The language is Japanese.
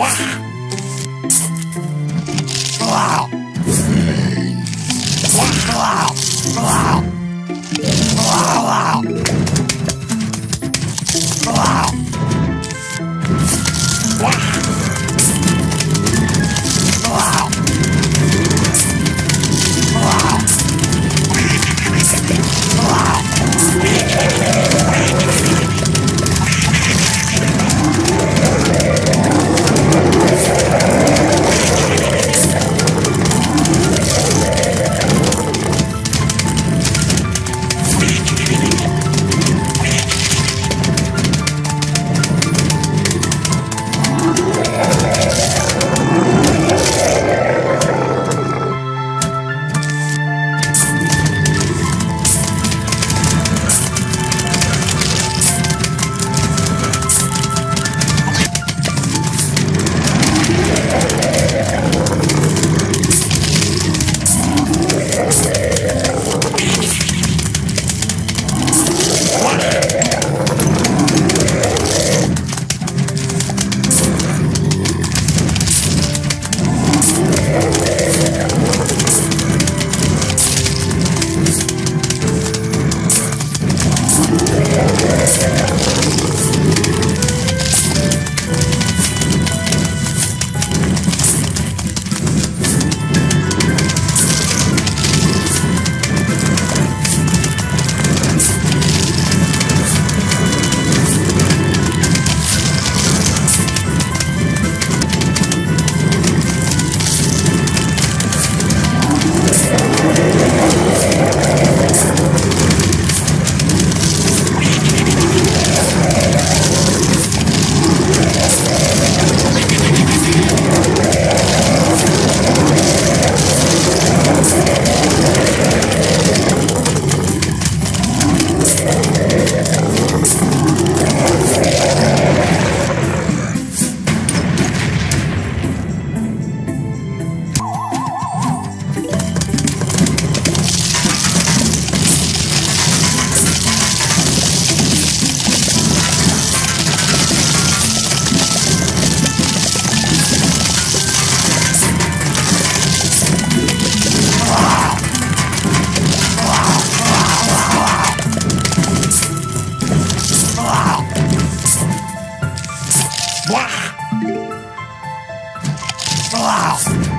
Wow! Wow!